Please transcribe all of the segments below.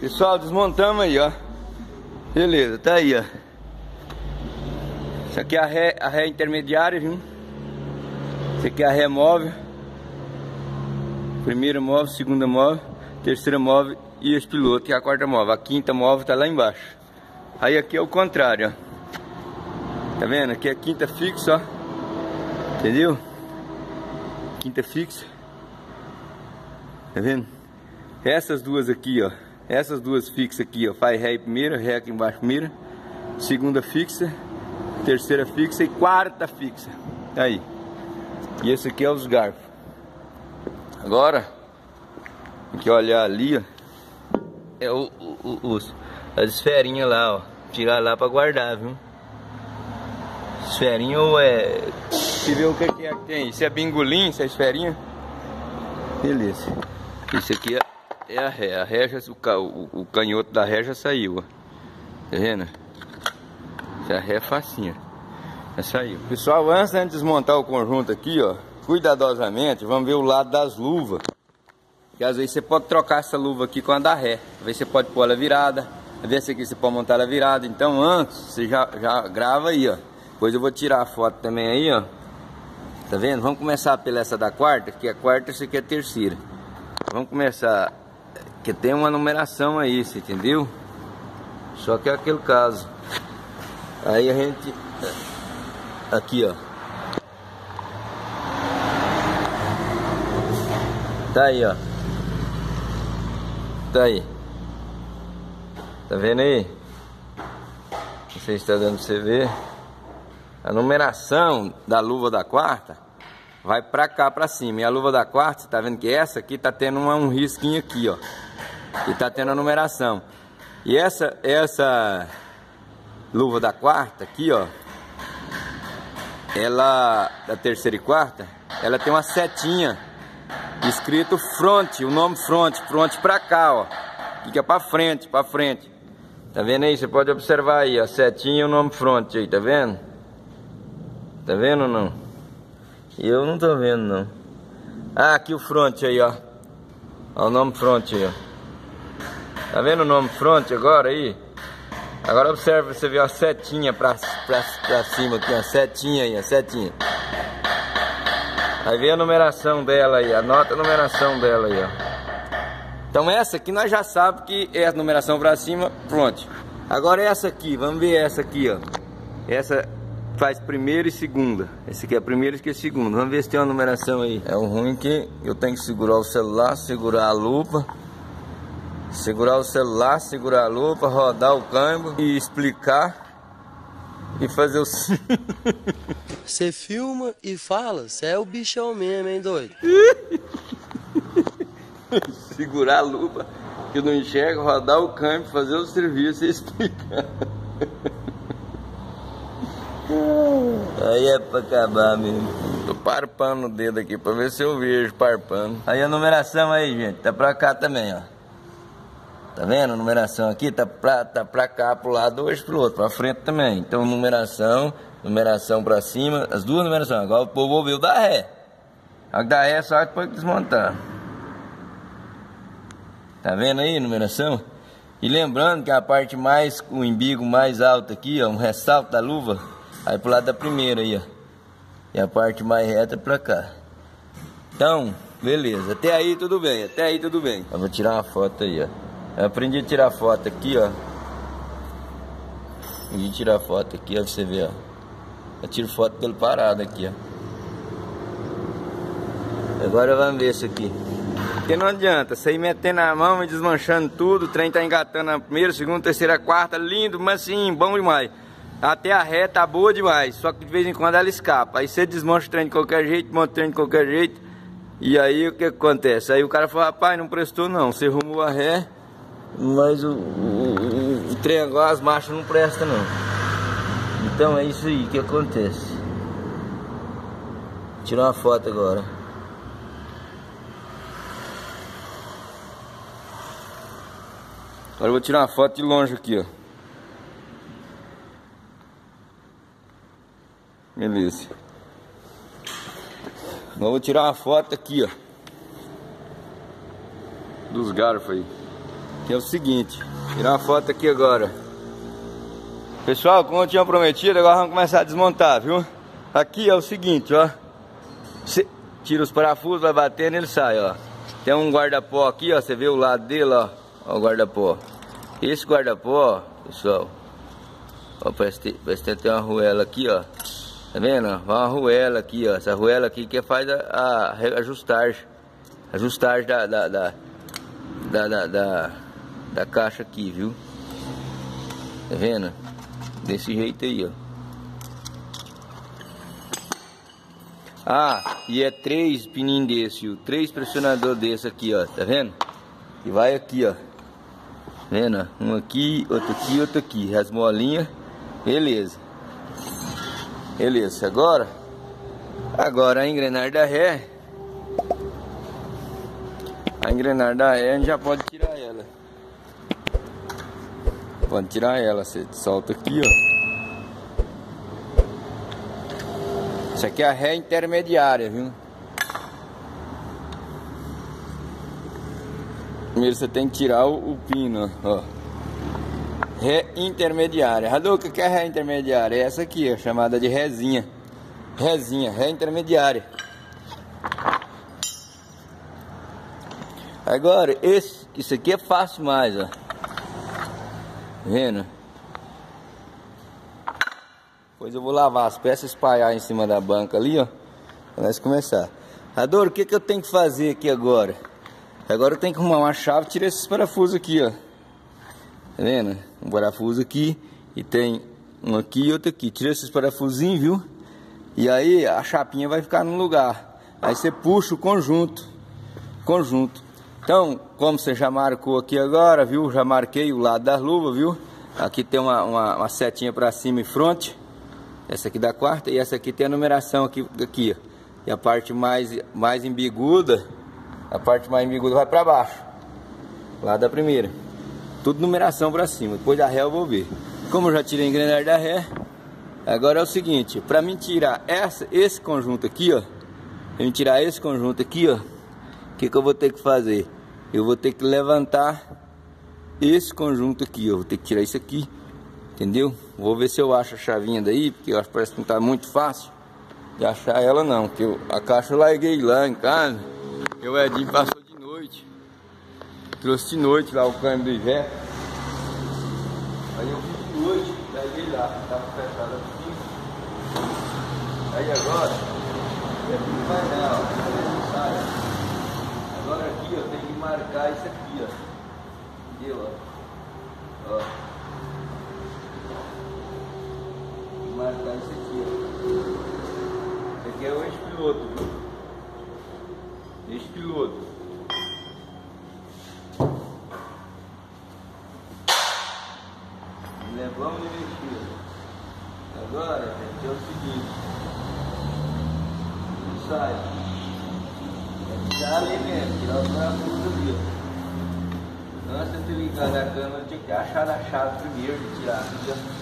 Pessoal, desmontamos aí, ó. Beleza, tá aí, ó. Isso aqui é a ré, a ré intermediária, viu? Isso aqui é a ré móvel. Primeira móvel, segunda móvel, terceira móvel e esse piloto, que é a quarta móvel. A quinta móvel tá lá embaixo. Aí aqui é o contrário, ó. Tá vendo? Aqui é a quinta fixa, ó. Entendeu? Quinta fixa. Tá vendo? Essas duas aqui, ó. Essas duas fixas aqui, ó. Faz ré primeira, ré aqui embaixo primeira. Segunda fixa. Terceira fixa e quarta fixa. Tá aí. E esse aqui é os garfos. Agora, tem que olhar ali, ó. É o, o, os, as esferinhas lá, ó. Tirar lá pra guardar, viu? Esferinha ou é. Você vê o que, é que tem? Isso é bingolim, isso é esferinha? Beleza. Isso aqui é, é a ré. A ré já, o, o, canhoto da ré já saiu, ó. Tá vendo? Essa ré é facinha. Já saiu. Pessoal, antes de desmontar o conjunto aqui, ó. Cuidadosamente, vamos ver o lado das luvas. Que às vezes você pode trocar essa luva aqui com a da ré. Às vezes você pode pôr ela virada. Às vezes aqui você pode montar ela virada. Então antes, você já, já grava aí, ó. Depois eu vou tirar a foto também aí, ó. Tá vendo? Vamos começar pela essa da quarta, que é a quarta, essa aqui é a terceira. Vamos começar, que tem uma numeração aí, você entendeu? Só que é aquele caso. Aí a gente, aqui ó. Tá aí ó. Tá aí. Tá vendo aí? Não sei se está dando pra você ver. A numeração da luva da quarta vai pra cá, pra cima. E a luva da quarta, você tá vendo que essa aqui tá tendo uma, um risquinho aqui, ó. E tá tendo a numeração. E essa, essa luva da quarta aqui, ó. Ela, da terceira e quarta, ela tem uma setinha escrito front, o nome front, front pra cá, ó. Fica pra frente, pra frente. Tá vendo aí? Você pode observar aí, a setinha e o nome front aí, tá vendo? Tá vendo ou não? Eu não tô vendo não. Ah, aqui o front aí, ó. Ó o nome front aí, ó. Tá vendo o nome front agora aí? Agora observa, você vê a setinha pra, pra, pra cima aqui, a setinha aí, a setinha. Aí vem a numeração dela aí, anota a numeração dela aí, ó. Então essa aqui nós já sabemos que é a numeração pra cima, pronto. Agora essa aqui, vamos ver essa aqui, ó. Essa faz primeira e segunda. Esse aqui é a primeira e aqui é a segunda. Vamos ver se tem uma numeração aí. É o ruim que eu tenho que segurar o celular, segurar a lupa. Segurar o celular, segurar a lupa, rodar o câmbio e explicar. E fazer o... Você filma e fala, você é o bichão mesmo, hein, doido? segurar a lupa, que não enxergo, rodar o câmbio, fazer o serviço e explicar. Aí é pra acabar mesmo. Tô parpando o dedo aqui pra ver se eu vejo parpando. Aí a numeração aí, gente, tá pra cá também, ó. Tá vendo? A numeração aqui tá pra, tá pra cá, pro lado, hoje pro outro, pra frente também. Então numeração, numeração pra cima, as duas numerações. Agora o povo ouviu da ré. A da ré é só depois que desmontar. Tá vendo aí a numeração? E lembrando que a parte mais, o embigo mais alto aqui, ó, um ressalto da luva, aí pro lado da primeira aí, ó. E a parte mais reta pra cá. Então, beleza. Até aí tudo bem, até aí tudo bem. Eu vou tirar uma foto aí, ó. Eu aprendi a tirar foto aqui, ó. Aprendi a tirar foto aqui, ó, pra você ver, ó. Eu tiro foto dele parado aqui, ó. Agora vamos ver isso aqui. Porque não adianta, você ir metendo a mão e desmanchando tudo, o trem tá engatando a primeira, segunda, terceira, quarta, lindo, mas sim, bom demais. Até a ré tá boa demais, só que de vez em quando ela escapa. Aí você desmancha o trem de qualquer jeito, monta o trem de qualquer jeito. E aí o que acontece? Aí o cara fala, rapaz, não prestou não, você arrumou a ré, mas o, o, o, trem agora, as marchas não prestam não. Então é isso aí que acontece. Vou tirar uma foto agora. Agora eu vou tirar uma foto de longe aqui, ó. Beleza. Agora eu vou tirar uma foto aqui, ó. Dos garfos aí. Que é o seguinte, tirar uma foto aqui agora. Pessoal, como eu tinha prometido, agora vamos começar a desmontar, viu? Aqui é o seguinte, ó. Você tira os parafusos, vai batendo ele sai, ó. Tem um guarda-pó aqui, ó. Você vê o lado dele, ó. Ó o guarda-pó. Esse guarda-pó, pessoal. Ó, parece, ter, parece ter até uma arruela aqui, ó. Tá vendo? Uma arruela aqui, ó. Essa arruela aqui que faz a, a ajustagem. Ajustagem da, da, da, da, da, da, da caixa aqui, viu? Tá vendo? Desse jeito aí, ó. Ah, e é três pininhos desse, três pressionador desse aqui, ó, tá vendo? E vai aqui, ó. Tá vendo? Um aqui, outro aqui, outro aqui. As molinhas, beleza. Beleza, agora, agora a engrenagem da ré. A engrenagem da ré a gente já pode tirar ela. Pode tirar ela, você solta aqui, ó. Isso aqui é a ré intermediária, viu? Primeiro você tem que tirar o, o pino, ó. Ré intermediária. Hadouken, o que é ré intermediária? É essa aqui, ó, chamada de rézinha. Rézinha, ré intermediária. Agora, esse, isso aqui é fácil mais, ó. Vendo? Depois eu vou lavar as peças, espalhar em cima da banca ali, ó. Pra nós começar. Adoro, o que, que eu tenho que fazer aqui agora? Agora eu tenho que arrumar uma chave e tirar esses parafusos aqui, ó. Tá vendo? Um parafuso aqui e tem um aqui e outro aqui. Tira esses parafusinhos, viu? E aí a chapinha vai ficar no lugar. Aí você puxa o conjunto. Conjunto. Então, como você já marcou aqui agora, viu? Já marquei o lado das luvas, viu? Aqui tem uma, uma, uma setinha para cima e fronte. Essa aqui da quarta e essa aqui tem a numeração aqui, aqui ó. E a parte mais, mais embiguda, a parte mais embiguda vai para baixo. Lá da primeira. Tudo numeração para cima. Depois da ré eu vou ver. Como eu já tirei a engrenagem da ré, agora é o seguinte, para mim tirar essa, esse conjunto aqui, ó. Mim tirar esse conjunto aqui, ó. O que, que eu vou ter que fazer? Eu vou ter que levantar esse conjunto aqui, ó. Vou ter que tirar isso aqui Entendeu? Vou ver se eu acho a chavinha daí, porque eu acho que parece que não tá muito fácil de achar ela não. Porque eu, a caixa eu larguei lá em casa. E o Edinho passou de noite. Trouxe de noite lá o câmbio do Ivete. Aí eu fui de noite, larguei lá, tava fechado aqui. Aí agora, é tudo vai dar, ó. Agora aqui eu marcar isso aqui, ó. Entendeu? Ó. ó. marcar isso aqui, ó. Esse aqui é o ex-piloto, viu? Ex-piloto. Levamos de investir. Agora, gente, é o seguinte. Sai. É tirar ali mesmo, tirar os parafusos de ligar a câmera, eu tinha que achar a chave primeiro de tirar. Entendeu?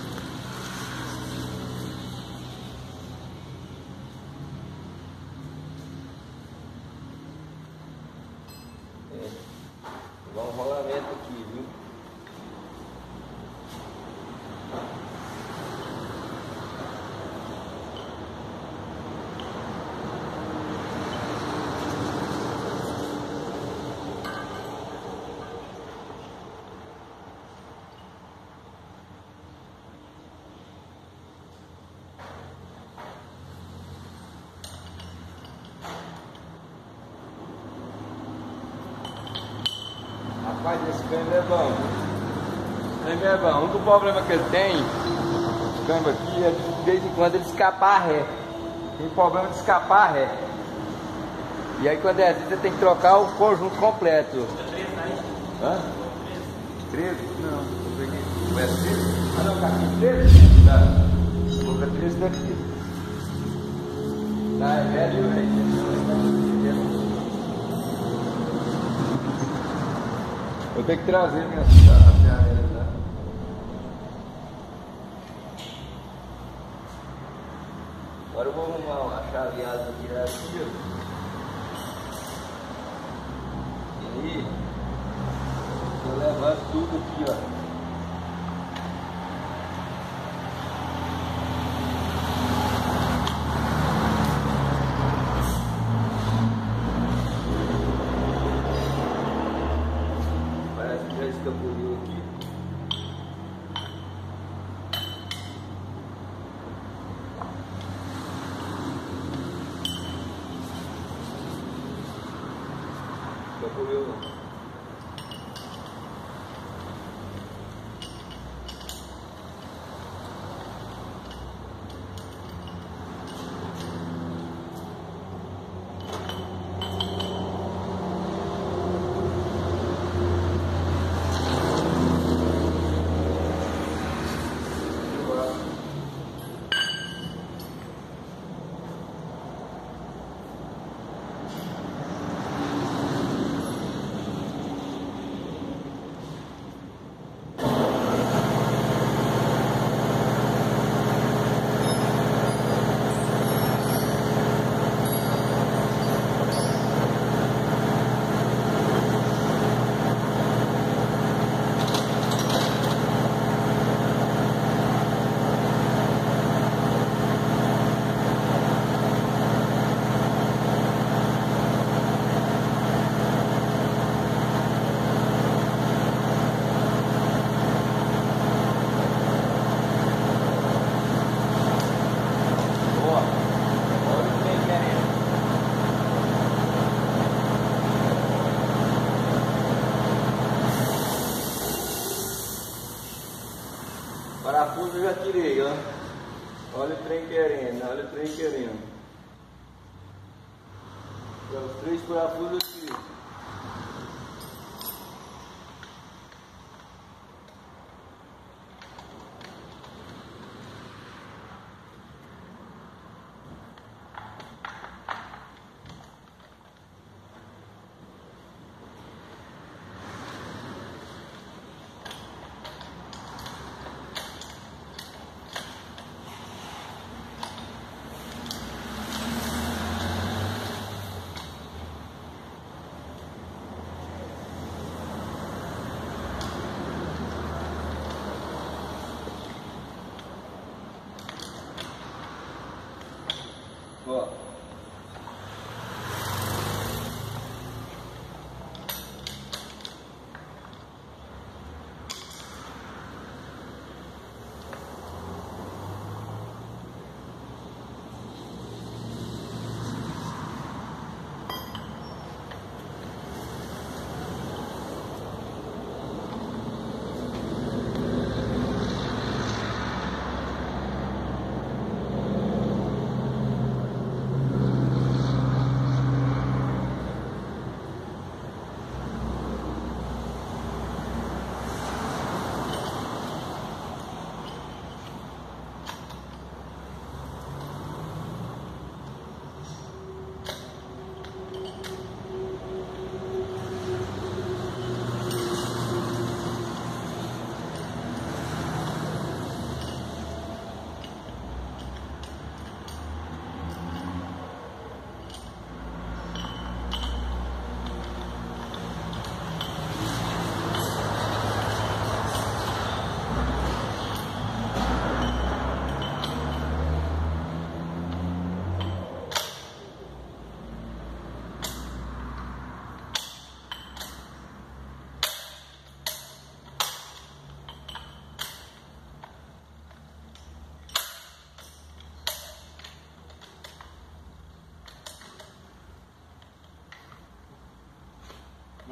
Rapaz, esse câmbio é bom. Esse câmbio é bom. O único problema que ele tem, esse câmbio aqui, é de vez em quando ele escapar a ré. Tem problema de escapar a ré. E aí quando é assim, você tem que trocar o conjunto completo. Hã? 13? Não, eu peguei. Não 13? Ah não, tá aqui 13? Tá. Vou colocar 13 daqui. Tá, é velho, velho. Eu tenho que trazer minha ferramenta. Tá? Agora eu vou arrumar uma chaveada aqui aqui. E aí, Vou levar tudo aqui, ó. Parafuso eu já tirei, ó. Olha o trem querendo, olha o trem querendo. Os três parafusos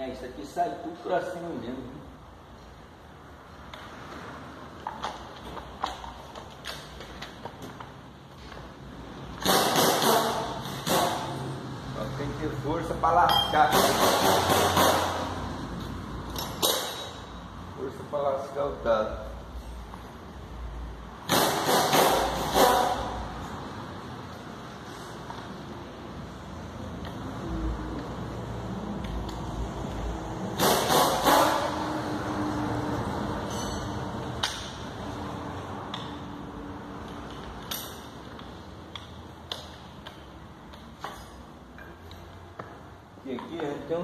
É, isso aqui sai tudo pra cima mesmo. tem que ter força para lascar. Força para lascar o dado.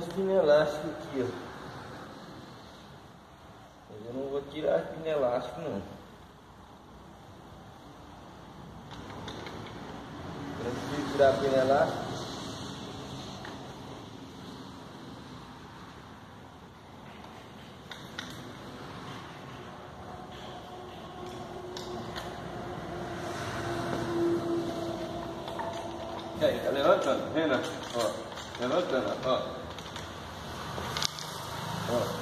E aqui tem uns pneus elásticos aqui, ó. tirar as pinas elásticas não. Não precisa tirar a pina elástica. E aí, tá levantando, Renan? Ó, levantando, ó. Ó.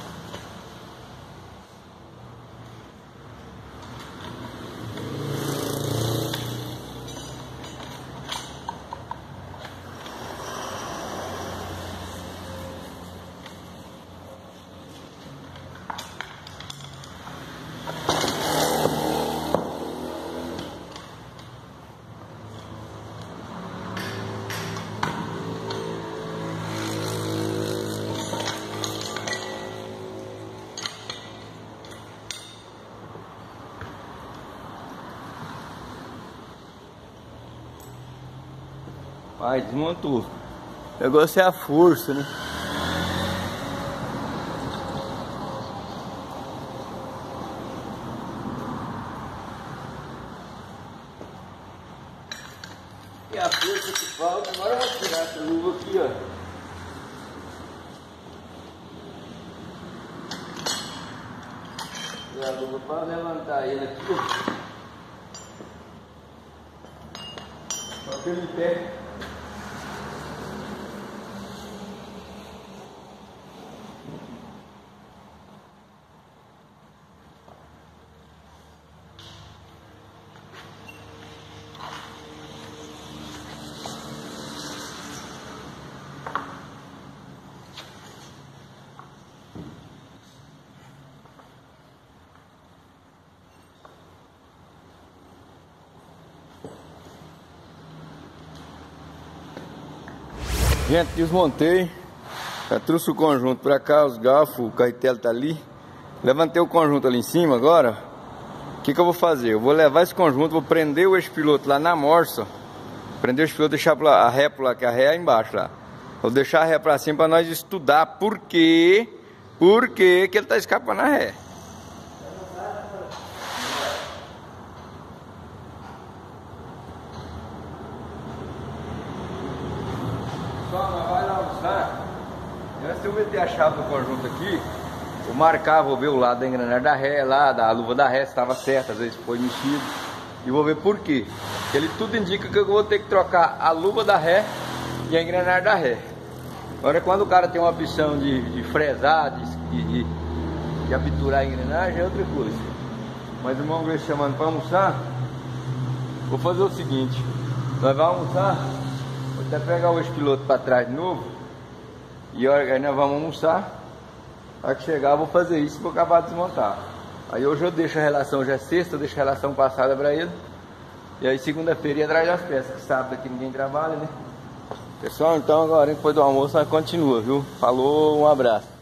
Desmontou. O negócio é a força, né? E a força que falta, agora eu vou tirar essa luva aqui, ó. a luva para levantar ele aqui, ó. Só que ele pé. Gente, desmontei. Já trouxe o conjunto para cá, os garfos, o carretel tá ali. Levantei o conjunto ali em cima agora. O que, que eu vou fazer? Eu vou levar esse conjunto, vou prender o ex-piloto lá na morsa. Prender o ex-piloto, deixar a ré lá, que a ré é embaixo lá. Vou deixar a ré para cima para nós estudar por quê, por quê que ele tá escapando a ré. vai lá almoçar. Antes de eu meter a chave do conjunto aqui, eu marcava, vou ver o lado da engrenagem da ré lá, da luva da ré, estava certa, às vezes foi mexido. E vou ver por quê. Ele tudo indica que eu vou ter que trocar a luva da ré e a engrenagem da ré. Agora quando o cara tem uma opção de, de fresar, de, de, de abiturar a engrenagem, é outra coisa. Mas o irmão veio chamando para almoçar, vou fazer o seguinte, nós vamos almoçar, até pegar o espiloto para trás de novo. E aí nós vamos almoçar. Para que chegar eu vou fazer isso e vou acabar de desmontar. Aí hoje eu deixo a relação, já é sexta, eu deixo a relação passada para ele. E aí segunda-feira ia atrás das peças, que sábado aqui ninguém trabalha, né? Pessoal, então agora depois do almoço nós continua, viu? Falou, um abraço.